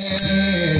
Yeah.